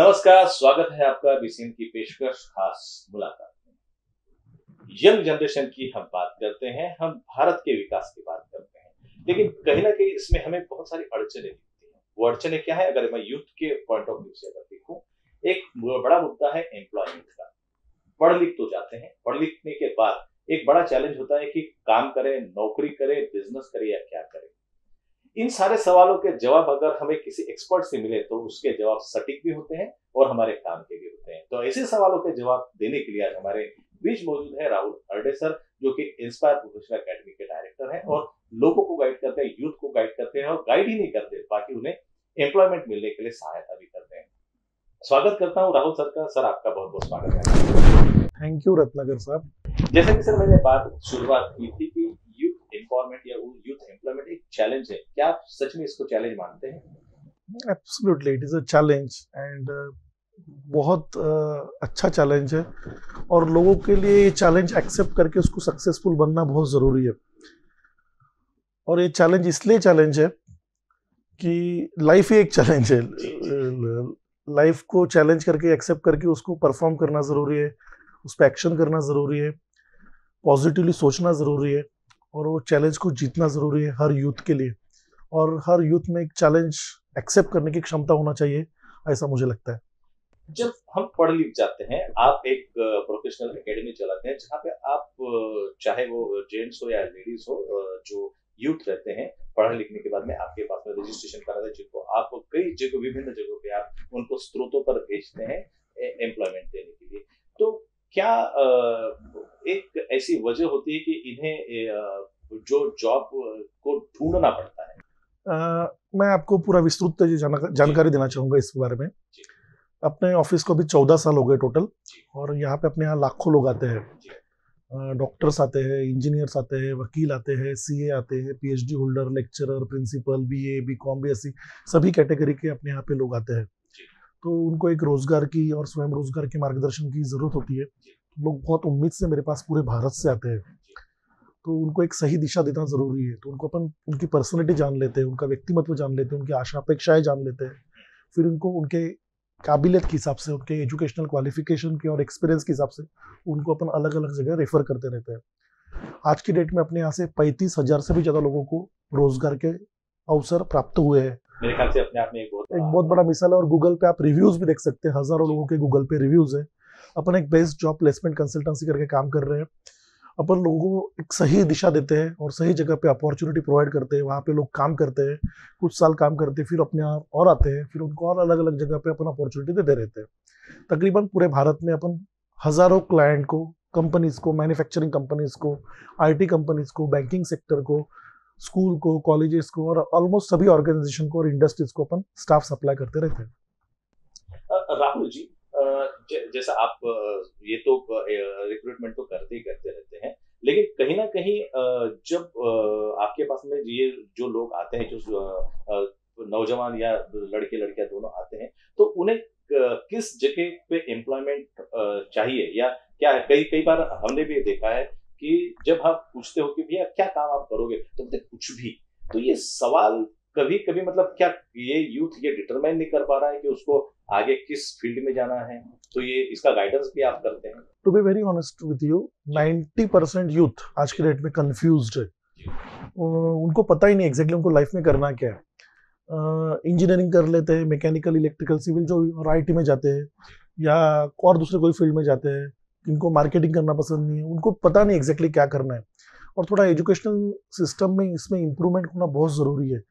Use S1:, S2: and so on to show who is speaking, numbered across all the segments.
S1: नमस्कार, स्वागत है आपका बीसीएन की पेशकश, खास मुलाकात में। यंग जनरेशन की हम बात करते हैं, हम भारत के विकास की बात करते हैं। लेकिन कहीं ना कहीं इसमें हमें बहुत सारी अड़चने दिखती हैं। वो अड़चने क्या है? अगर मैं यूथ के पॉइंट ऑफ़ व्यू से अगर देखूँ, एक बड़ा मुद्दा है एम्प्लॉयमेंट का। पढ़ लिख तो जाते हैं। पढ़ लिखने के बाद एक बड़ा चैलेंज होता है कि काम करें, नौकरी करें बिज़नेस करें या क्या करें। इन सारे सवालों के जवाब अगर हमें किसी एक्सपर्ट से मिले तो उसके जवाब सटीक भी होते हैं और हमारे काम के भी होते हैं। तो ऐसे सवालों के जवाब देने के लिए आज हमारे बीच मौजूद है राहुल हरडे सर जो कि इंस्पायर प्रोफेशनल अकेडमी के डायरेक्टर हैं और लोगों को गाइड करते हैं यूथ को गाइड करते हैं और गाइड ही नहीं करते बाकी उन्हें एम्प्लॉयमेंट मिलने के लिए सहायता भी करते हैं। स्वागत करता हूँ राहुल सर का। सर आपका बहुत बहुत स्वागत
S2: है। थैंक यू रत्नाकर साहब।
S1: जैसे कि सर मैंने बात शुरुआत की थी कि एम्पावरमेंट या यूथ एम्प्लॉयमेंट एक चैलेंज है। क्या आप सच में इसको चैलेंज मानते हैं?
S2: Absolutely it is a challenge and बहुत uh, अच्छा चैलेंज है और लोगों के लिए ये चैलेंज एक्सेप्ट करके उसको सक्सेसफुल बनना बहुत ज़रूरी है। और ये चैलेंज इसलिए चैलेंज है कि लाइफ ही एक चैलेंज है। लाइफ को चैलेंज करके एक्सेप्ट करके उसको परफॉर्म करना ज़रूरी है उस पर एक्शन करना ज़रूरी है पॉजिटिवली सोचना ज़रूरी है। और वो चैलेंज को जीतना ज़रूरी है हर यूथ के लिए। और हर यूथ में एक चैलेंज एक्सेप्ट करने की क्षमता होना चाहिए, ऐसा मुझे लगता है।
S1: जब हम पढ़ लिख जाते हैं, आप एक प्रोफेशनल एकेडमी चलाते हैं, जहाँ पे आप चाहे वो जेंट्स हो या लेडीज़ हो जो यूथ रहते हैं पढ़ने लिखने के बाद में आपके पास में रजिस्ट्रेशन कराते हैं, जिनको आप कई जगह, विभिन्न जगहों पे आप उनको स्रोतों पर भेजते हैं एम्प्लॉयमेंट देने के लिए। तो क्या ऐसी वजह होती है कि इन्हें जो जॉब को ढूंढना पड़ता है।
S2: आ, मैं आपको पूरा विस्तृत जानकारी देना चाहूँगा इस बारे में। अपने ऑफ़िस को भी चौदह साल हो गए टोटल और यहाँ पे अपने यहाँ लाखों लोग आते हैं। डॉक्टर्स आते हैं इंजीनियर्स आते हैं वकील आते हैं सीए आते हैं PhD holder lecturer principal BA B com B सभी कैटेगरी के अपने यहाँ पे लोग आते हैं। तो उनको एक रोज़गार की और स्वयं रोज़गार के मार्गदर्शन की ज़रूरत होती है। लोग बहुत उम्मीद से मेरे पास पूरे भारत से आते हैं। तो उनको एक सही दिशा देना ज़रूरी है। तो उनको अपन उनकी पर्सनैलिटी जान लेते हैं उनका व्यक्तिमत्व जान लेते हैं उनकी आशा अपेक्षाएँ जान लेते हैं। फिर उनको उनके काबिलियत के हिसाब से उनके एजुकेशनल क्वालिफिकेशन के और एक्सपीरियंस के हिसाब से उनको अपन अलग अलग जगह रेफर करते रहते हैं। आज की डेट में अपने यहाँ से पैंतीस हज़ार से भी ज़्यादा लोगों को रोज़गार के अवसर प्राप्त हुए हैं।
S1: मेरे ख्याल से अपने आप में एक बहुत
S2: एक बहुत बड़ा मिसाल है और गूगल पे आप रिव्यूज़ भी देख सकते हैं। हज़ारों लोगों के गूगल पे रिव्यूज़ है। अपन एक बेस्ट जॉब प्लेसमेंट कंसल्टेंसी करके काम कर रहे हैं। अपन लोगों को एक सही दिशा देते हैं और सही जगह पे अपॉर्चुनिटी प्रोवाइड करते हैं। वहाँ पे लोग काम करते हैं, कुछ साल काम करते हैं, फिर अपने आप और आते हैं, फिर उनको और अलग अलग जगह पे अपन अपॉर्चुनिटी देते रहते हैं। तकरीबन पूरे भारत में अपन हज़ारों क्लाइंट को कंपनीज़ को मैन्युफैक्चरिंग कंपनीज़ को आईटी कंपनीज़ को बैंकिंग सेक्टर को स्कूल को कॉलेजेस को और ऑलमोस्ट सभी ऑर्गेनाइजेशन को और इंडस्ट्रीज़ को अपन स्टाफ सप्लाई करते रहते हैं।
S1: राहुल जी जैसा आप ये तो रिक्रूटमेंट तो करते ही करते रहते हैं, लेकिन कहीं ना कहीं जब आपके पास में ये जो लोग आते हैं, जो नौजवान या लड़के, लड़कियाँ दोनों आते हैं तो उन्हें किस जगह पे एम्प्लॉयमेंट चाहिए? या क्या है, कई कई बार हमने भी देखा है कि जब आप पूछते हो कि भैया, क्या काम आप करोगे? तो कुछ भी। तो ये सवाल कभी कभी मतलब क्या ये यूथ ये डिटरमाइन नहीं कर पा रहा है कि उसको आगे किस फ़ील्ड में जाना है? तो ये इसका गाइडेंस भी आप करते हैं।
S2: To be very honest with you 90 percent youth आज के डेट में कंफ्यूज है। उनको पता ही नहीं एग्जैक्टली उनको लाइफ में करना क्या है। इंजीनियरिंग uh, कर लेते हैं मैकेनिकल इलेक्ट्रिकल सिविल जो और आई में जाते हैं या और दूसरे कोई फ़ील्ड में जाते हैं जिनको मार्केटिंग करना पसंद नहीं है उनको पता नहीं एग्जैक्टली exactly क्या करना है। और थोड़ा एजुकेशनल सिस्टम में इसमें इम्प्रूवमेंट होना बहुत ज़रूरी है।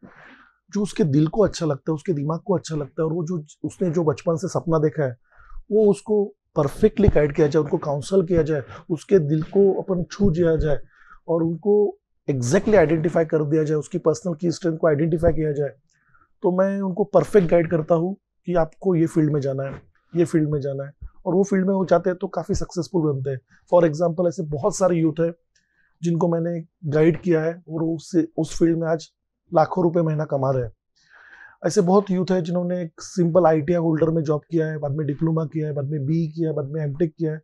S2: जो उसके दिल को अच्छा लगता है, उसके दिमाग को अच्छा लगता है और वो जो उसने जो बचपन से सपना देखा है, वो उसको परफेक्टली गाइड किया जाए उनको काउंसल किया जाए, उसके दिल को अपन छू दिया जाए और उनको एग्जैक्टली आइडेंटिफाई कर दिया जाए, उसकी पर्सनल की स्ट्रेंथ को आइडेंटिफाई किया जाए तो मैं उनको परफेक्ट गाइड करता हूँ कि आपको ये फ़ील्ड में जाना है, ये फ़ील्ड में जाना है। और वो फ़ील्ड में हो जाते हैं तो काफ़ी सक्सेसफुल बनते हैं। फॉर एग्ज़ाम्पल ऐसे बहुत सारे यूथ हैं जिनको मैंने गाइड किया है और उससे, उस फ़ील्ड में आज लाखों रुपए महीना कमा रहे हैं। ऐसे बहुत यूथ है जिन्होंने एक सिंपल आई होल्डर में जॉब किया है, बाद में डिप्लोमा किया है, बाद में बी किया है, बाद में एम किया है।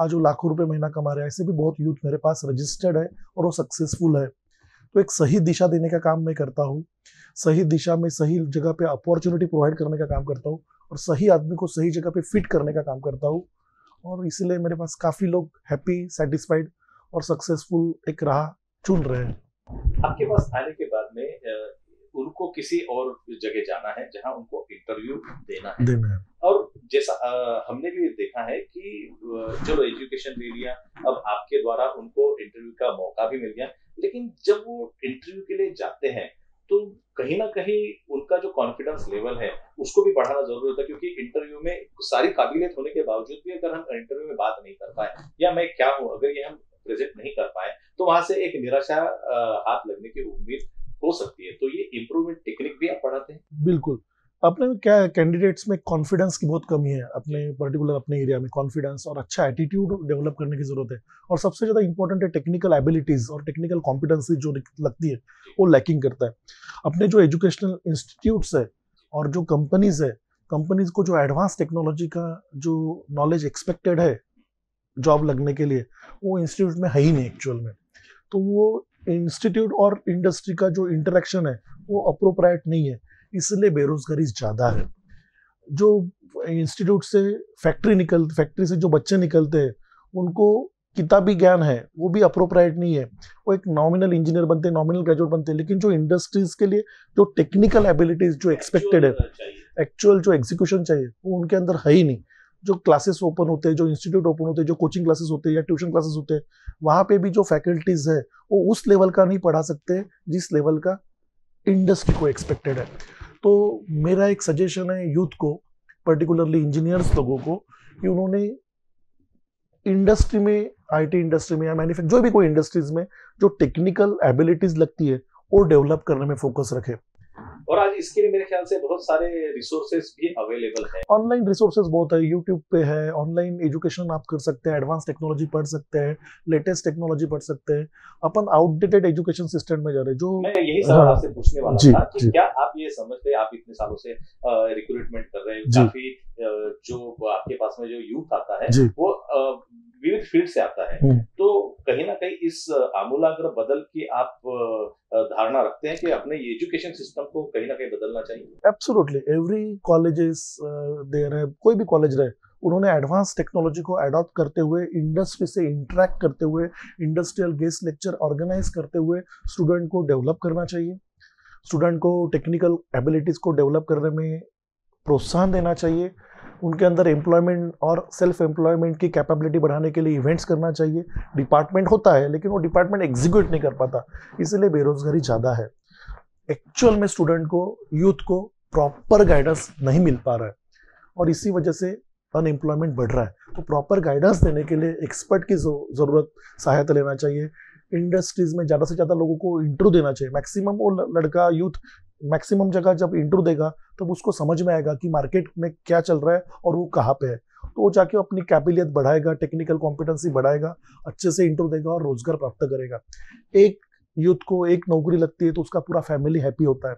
S2: आज वो लाखों रुपए महीना कमा रहे हैं। ऐसे भी बहुत यूथ मेरे पास रजिस्टर्ड है और वो सक्सेसफुल है। तो एक सही दिशा देने का काम मैं करता हूँ। सही दिशा में सही जगह पे अपॉर्चुनिटी प्रोवाइड करने का काम करता हूँ और सही आदमी को सही जगह पे फिट करने का काम करता हूँ। और इसीलिए मेरे पास काफ़ी लोग हैप्पी सेटिस्फाइड और सक्सेसफुल एक राह चुन रहे हैं।
S1: आपके पास आने के बाद में उनको किसी और जगह जाना है जहाँ उनको इंटरव्यू देना है।
S2: देना है।
S1: और जैसा आ, हमने भी देखा है कि चलो एजुकेशन ले लिया अब आपके द्वारा उनको इंटरव्यू का मौका भी मिल गया। लेकिन जब वो इंटरव्यू के लिए जाते हैं तो कहीं ना कहीं उनका जो कॉन्फिडेंस लेवल है उसको भी बढ़ाना ज़रूरी होता है क्योंकि इंटरव्यू में सारी काबिलियत होने के बावजूद भी अगर हम इंटरव्यू में बात नहीं कर पाए या मैं क्या हूँ अगर ये हम प्रेजेंट नहीं कर पाए तो वहाँ से एक निराशा हाथ लगने की उम्मीद हो सकती है। तो ये इम्प्रूवमेंट टेक्निक भी आप पढ़ाते हैं?
S2: बिल्कुल। अपने क्या कैंडिडेट्स में कॉन्फिडेंस की बहुत कमी है। अपने पर्टिकुलर अपने एरिया में कॉन्फिडेंस और अच्छा एटीट्यूड डेवलप करने की ज़रूरत है। और सबसे ज़्यादा इंपॉर्टेंट है टेक्निकल एबिलिटीज और टेक्निकल कॉम्पिटेंसी जो लगती है, वो लैकिंग करता है। अपने जो एजुकेशनल इंस्टीट्यूट्स है और जो कंपनीज़ है कंपनीज़ को जो एडवांस टेक्नोलॉजी का जो नॉलेज एक्सपेक्टेड है जॉब लगने के लिए, वो इंस्टीट्यूट में है ही नहीं एक्चुअल में। तो वो इंस्टीट्यूट और इंडस्ट्री का जो इंटरेक्शन है वो अप्रोप्राइट नहीं है। इसलिए बेरोजगारी ज़्यादा है। जो इंस्टीट्यूट से फैक्ट्री निकल फैक्ट्री से जो बच्चे निकलते हैं उनको किताबी ज्ञान है वो भी अप्रोप्राइट नहीं है। वो एक नॉमिनल इंजीनियर बनते हैं नॉमिनल ग्रेजुएट बनते हैं लेकिन जो इंडस्ट्रीज़ के लिए जो टेक्निकल एबिलिटीज जो एक्सपेक्टेड है एक्चुअल जो एग्जीक्यूशन चाहिए वो उनके अंदर है ही नहीं। जो क्लासेस ओपन होते हैं, जो इंस्टीट्यूट ओपन होते हैं, जो कोचिंग क्लासेस होते हैं या ट्यूशन क्लासेस होते हैं, वहाँ पे भी जो फैकल्टीज है, वो उस लेवल का नहीं पढ़ा सकते, जिस लेवल का इंडस्ट्री को एक्सपेक्टेड है। तो मेरा एक सजेशन है यूथ को पर्टिकुलरली इंजीनियर्स लोगों को, कि उन्होंने इंडस्ट्री में आईटी इंडस्ट्री में या मैन्युफैक्चर जो भी कोई इंडस्ट्रीज़ में, जो टेक्निकल एबिलिटीज लगती है, वो डेवलप करने में फोकस रखे।
S1: और आज इसके लिए मेरे ख्याल से बहुत सारे रिसोर्सेज भी अवेलेबल है।
S2: ऑनलाइन रिसोर्सेज बहुत है यूट्यूब पे है ऑनलाइन एजुकेशन आप कर सकते हैं एडवांस टेक्नोलॉजी पढ़ सकते हैं लेटेस्ट टेक्नोलॉजी पढ़ सकते हैं। अपन आउटडेटेड एजुकेशन सिस्टम में जा रहे हैं जो
S1: मैं यही सवाल हाँ, आपसे पूछने वाला जी, था कि क्या आप ये समझते हैं आप इतने सालों से रिक्रूटमेंट कर रहे हैं काफ़ी जो आपके पास में जो यूथ आता है वो विविध फ़ील्ड से आता है। हम्म। तो कहीं ना कहीं इस आमूलाग्र बदल की आप धारणा रखते हैं कि अपने एजुकेशन सिस्टम को कहीं ना कहीं बदलना चाहिए?
S2: एब्सोल्युटली एवरी कॉलेजेस देयर है कोई भी कॉलेज रहे उन्होंने एडवांस टेक्नोलॉजी को अडॉप्ट करते हुए इंडस्ट्री से इंटरेक्ट करते हुए इंडस्ट्रियल गेस्ट लेक्चर ऑर्गेनाइज करते हुए स्टूडेंट को डेवलप करना चाहिए। स्टूडेंट को टेक्निकल एबिलिटीज को डेवलप करने में प्रोत्साहन देना चाहिए, उनके अंदर एम्प्लॉयमेंट और सेल्फ एम्प्लॉयमेंट की कैपेबिलिटी बढ़ाने के लिए इवेंट्स करना चाहिए। डिपार्टमेंट होता है, लेकिन वो डिपार्टमेंट एग्जीक्यूट नहीं कर पाता, इसलिए बेरोजगारी ज़्यादा है। एक्चुअल में स्टूडेंट को यूथ को प्रॉपर गाइडेंस नहीं मिल पा रहा है, और इसी वजह से अनएम्प्लॉयमेंट बढ़ रहा है। तो प्रॉपर गाइडेंस देने के लिए एक्सपर्ट की ज़रूरत, सहायता लेना चाहिए। इंडस्ट्रीज़ में ज़्यादा से ज़्यादा लोगों को इंटरव्यू देना चाहिए। मैक्सिमम वो लड़का यूथ मैक्सिमम जगह जब इंटरव्यू देगा, तब उसको समझ में आएगा कि मार्केट में क्या चल रहा है और वो कहाँ पे है। तो वो जाके अपनी कैबिलियत बढ़ाएगा, टेक्निकल कॉम्पिटेंसी बढ़ाएगा, अच्छे से इंटरव्यू देगा और रोज़गार प्राप्त करेगा। एक यूथ को एक नौकरी लगती है तो उसका पूरा फैमिली हैप्पी होता है।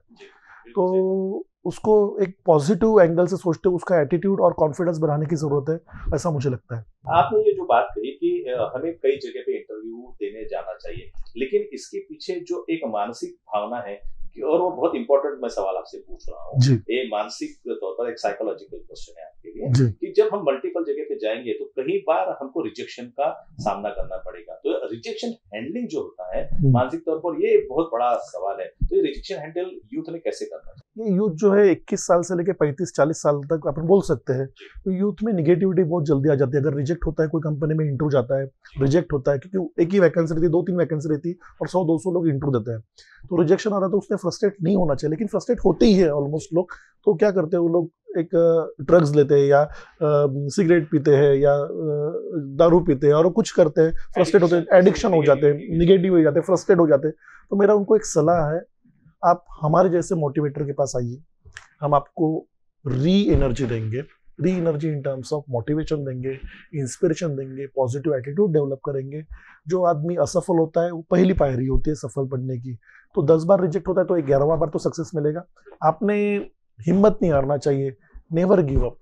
S2: तो उसको एक पॉजिटिव एंगल से सोचते, उसका एटीट्यूड और कॉन्फिडेंस बढ़ाने की ज़रूरत है, ऐसा मुझे लगता है।
S1: आपने ये जो बात कही कि हमें कई जगह पे इंटरव्यू देने जाना चाहिए, लेकिन इसके पीछे जो एक मानसिक भावना है और वो बहुत इंपॉर्टेंट मैं सवाल आपसे पूछ रहा हूँ। ये मानसिक तौर पर एक साइकोलॉजिकल क्वेश्चन है आपके लिए कि जब हम मल्टीपल जगह पे जाएँगे तो कई बार हमको रिजेक्शन का सामना करना पड़ेगा। तो रिजेक्शन हैंडलिंग जो होता है हम्म। मानसिक तौर पर ये बहुत बड़ा सवाल है। तो ये रिजेक्शन हैंडल यूथ ने कैसे करना
S2: ये यूथ जो है 21 साल से लेकर 35 40 साल तक अपन बोल सकते हैं तो यूथ में निगेटिविटी बहुत जल्दी आ जाती है। अगर रिजेक्ट होता है कोई कंपनी में इंटरव्यू जाता है रिजेक्ट होता है क्योंकि एक ही वैकेंसी रहती है दो तीन वैकेंसी रहती है और सौ दो सौ लोग इंटरव्यू देते हैं। तो रिजेक्शन आ रहा है तो उसने फ्रस्ट्रेट नहीं होना चाहिए लेकिन फ्रस्ट्रेट होते ही है ऑलमोस्ट लोग। तो क्या करते हैं वो लोग एक ड्रग्स लेते हैं या सिगरेट पीते हैं या दारू पीते हैं और कुछ करते हैं फ्रस्ट्रेट होते हैं एडिक्शन हो जाते हैं निगेटिव हो। जाते हैं फ्रस्ट्रेट हो जाते हैं। तो मेरा उनको एक सलाह है आप हमारे जैसे मोटिवेटर के पास आइए। हम आपको री एनर्जी देंगे। Re energy in terms of motivation देंगे इंस्पिरेशन देंगे पॉजिटिव एटीट्यूड डेवलप करेंगे। जो आदमी असफल होता है, वो पहली पायरी होती है सफल बनने की। तो दस बार रिजेक्ट होता है तो ग्यारहवा बार तो सक्सेस मिलेगा। आपने हिम्मत नहीं हारना चाहिए। नेवर गिव अप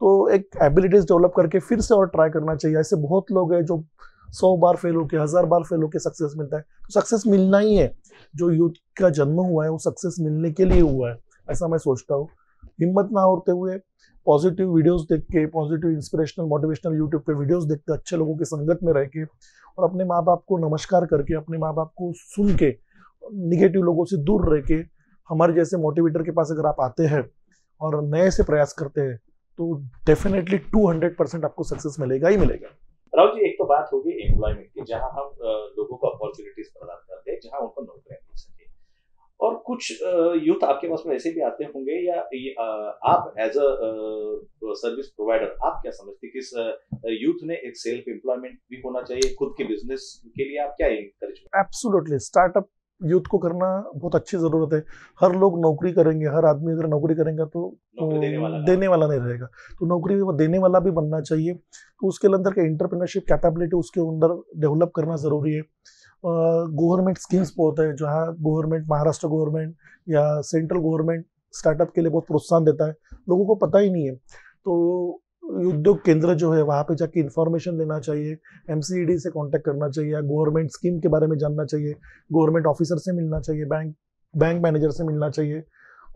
S2: तो एक एबिलिटीज डेवलप करके फिर से और ट्राई करना चाहिए। ऐसे बहुत लोग हैं जो सौ बार फेल होके, हज़ार बार फेल होके सक्सेस मिलता है। तो सक्सेस मिलना ही है। जो यूथ का जन्म हुआ है, वो सक्सेस मिलने के लिए हुआ है। ऐसा मैं सोचता हूँ। हिम्मत ना होते हुए पॉजिटिव वीडियोस देख के पॉजिटिव इंस्पिरेशनल मोटिवेशनल यूट्यूब पे वीडियोस देखते अच्छे लोगों के संगत में रह के और अपने माँ बाप को नमस्कार करके, अपने माँ बाप को सुन के निगेटिव लोगों से दूर रह के, हमारे जैसे मोटिवेटर के पास अगर आप आते हैं और नए से प्रयास करते हैं तो डेफिनेटली 200 परसेंट आपको सक्सेस मिलेगा ही मिलेगा।
S1: राहुल जी, एक तो बात होगी एम्प्लॉयमेंट की, जहाँ हम लोगों को अपॉर्चुनिटीज़ प्रदान करते हैं, जहाँ उनको नौकरियाँ मिल सके। और कुछ यूथ आपके पास में ऐसे भी आते होंगे या आप एज अ सर्विस प्रोवाइडर आप क्या समझते कि इस यूथ ने एक सेल्फ एम्प्लॉयमेंट भी होना चाहिए, खुद के बिज़नेस के लिए आप क्या
S2: इंकरेज एब्सोल्युटली स्टार्टअप यूथ को करना बहुत अच्छी ज़रूरत है। हर लोग नौकरी करेंगे हर आदमी अगर नौकरी करेंगे तो, तो
S1: देने, वाला,
S2: देने वाला नहीं रहेगा। तो नौकरी देने वाला भी बनना चाहिए। तो उसके अंदर का इंटरप्रेनरशिप कैपेबिलिटी उसके अंदर डेवलप करना ज़रूरी है। गवर्नमेंट स्कीम्स बहुत है जहाँ गवर्नमेंट महाराष्ट्र गवर्नमेंट या सेंट्रल गवर्नमेंट स्टार्टअप के लिए बहुत प्रोत्साहन देता है। लोगों को पता ही नहीं है। तो उद्योग केंद्र जो है, वहाँ पे जाके इन्फॉर्मेशन लेना चाहिए एम से कांटेक्ट करना चाहिए, या गवर्नमेंट स्कीम के बारे में जानना चाहिए गवर्नमेंट ऑफिसर से मिलना चाहिए बैंक बैंक मैनेजर से मिलना चाहिए।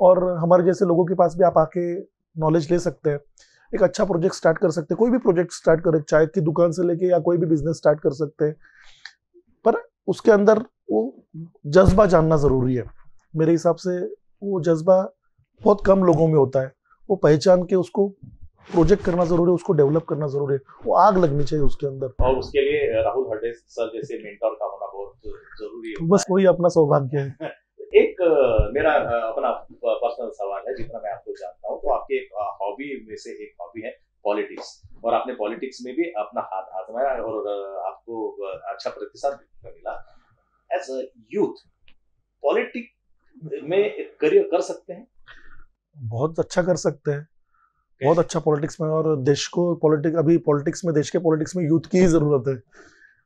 S2: और हमारे जैसे लोगों के पास भी आप आके नॉलेज ले सकते हैं, एक अच्छा प्रोजेक्ट स्टार्ट कर सकते हैं, कोई भी प्रोजेक्ट स्टार्ट करें चाय की दुकान से लेके या कोई भी बिज़नेस स्टार्ट कर सकते हैं, पर उसके अंदर वो जज्बा जानना ज़रूरी है। मेरे हिसाब से वो जज्बा बहुत कम लोगों में होता है, वो पहचान के उसको प्रोजेक्ट करना ज़रूरी है उसको डेवलप करना ज़रूरी है। वो आग लगनी चाहिए उसके अंदर।
S1: और उसके लिए राहुल हड्डे सर जैसे मेंटर का होना बहुत ज़रूरी है।
S2: बस वही अपना सौभाग्य है।
S1: एक मेरा अपना पर्सनल सवाल है जितना मैं आपको जानता हूँ तो आपके एक हॉबी में से एक हॉबी है पॉलिटिक्स और आपने पॉलिटिक्स में भी अपना हाथ आजमाया और आपको अच्छा प्रतिशत मिला। एज अ यूथ पॉलिटिक्स में करियर कर सकते हैं?
S2: बहुत अच्छा कर सकते हैं। बहुत अच्छा पॉलिटिक्स में और देश को पॉलिटिक्स अभी पॉलिटिक्स में, देश के पॉलिटिक्स में यूथ की ही ज़रूरत है।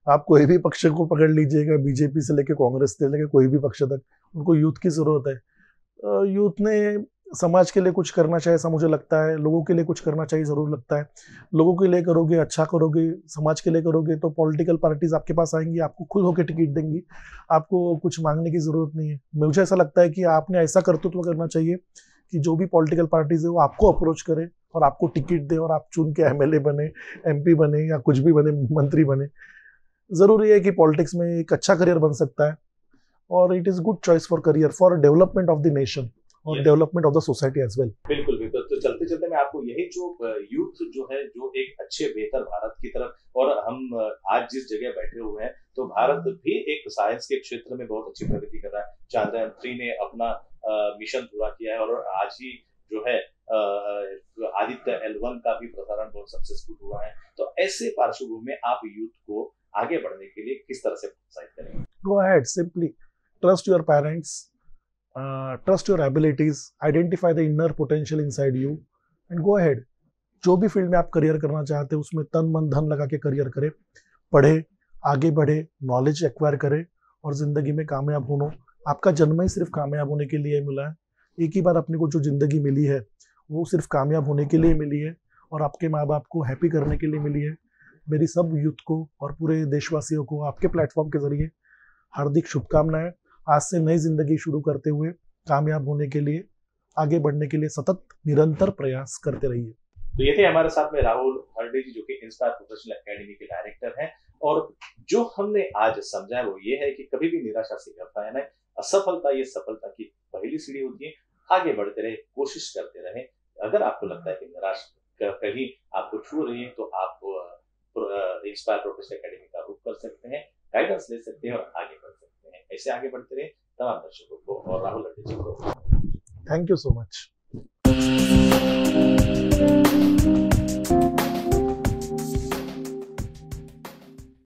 S2: आप कोई भी पक्ष को पकड़ लीजिएगा बीजेपी से लेके कांग्रेस से लेके कोई भी पक्ष तक, उनको यूथ की ज़रूरत है। यूथ ने समाज के लिए कुछ करना चाहिए ऐसा मुझे लगता है, लोगों के लिए कुछ करना चाहिए ज़रूर लगता है। लोगों के लिए करोगे अच्छा करोगे, समाज के लिए करोगे तो पॉलिटिकल पार्टीज़ आपके पास आएँगी, आपको खुद होकर टिकट देंगी, आपको कुछ मांगने की ज़रूरत नहीं है। मुझे ऐसा लगता है कि आपने ऐसा कर्तृत्व करना चाहिए कि जो भी पॉलिटिकल पार्टीज़ है वो आपको अप्रोच करें और आपको टिकट दें और आप चुन के एमएलए बने एमपी बने या कुछ भी बने मंत्री बने। ज़रूरी है कि पॉलिटिक्स में एक अच्छा करियर बन सकता है और it is good choice for career for development of the nation और development of the society as well
S1: बिल्कुल। चलते मैं आपको यही जो यूथ जो है, जो एक अच्छे, बेहतर भारत की तरफ़, और हम आज जिस जगह बैठे हुए हैं तो भारत भी एक साइंस के क्षेत्र में बहुत अच्छी प्रगति कर रहा है। चांद्रयान थ्री ने अपना मिशन पूरा किया है, और आज ही जो है आदित्य एल वन का भी प्रसारण बहुत सक्सेसफुल हुआ है। तो ऐसे पार्श्वभूमि में आप यूथ को आगे बढ़ने के लिए किस तरह से प्रोत्साहित करेंगे?
S2: Go ahead simply trust your parents trust your abilities identify the inner potential inside you and go ahead जो भी फ़ील्ड में आप करियर करना चाहते हैं, उसमें तन, मन, धन लगा के करियर करें। पढ़े, आगे बढ़े नॉलेज एक्वायर करें और ज़िंदगी में कामयाब होना। आपका जन्म ही सिर्फ़ कामयाब होने के लिए मिला है। एक ही बार अपने को जो ज़िंदगी मिली है, वो सिर्फ़ कामयाब होने के लिए मिली है और आपके माँ बाप को हैप्पी करने के लिए मिली है। मेरी सब यूथ को और पूरे देशवासियों को आपके प्लेटफॉर्म के ज़रिए हार्दिक शुभकामनाएँ। आज से नई ज़िंदगी शुरू करते हुए कामयाब होने के लिए आगे बढ़ने के लिए सतत निरंतर प्रयास करते रहिए।
S1: तो ये थे हमारे साथ में राहुल हरडे जी, जो कि इंस्पायर प्रोफेशनल एकेडमी के डायरेक्टर हैं। और जो हमने आज समझा वो ये है कि कभी भी निराशा से करता है ना, असफलता ये सफलता की पहली सीढ़ी होती है। आगे बढ़ते रहे, कोशिश करते रहे। अगर आपको लगता है कि निराश कहीं आपको छू रही है तो आप इंस्पायर प्रोफेसर एकेडमी का रुख कर सकते हैं गाइडेंस ले सकते हैं और आगे बढ़ सकते हैं। ऐसे आगे बढ़ते रहे, तमाम दर्शकों को और राहुल अड्डे जी को।
S2: Thank you so much.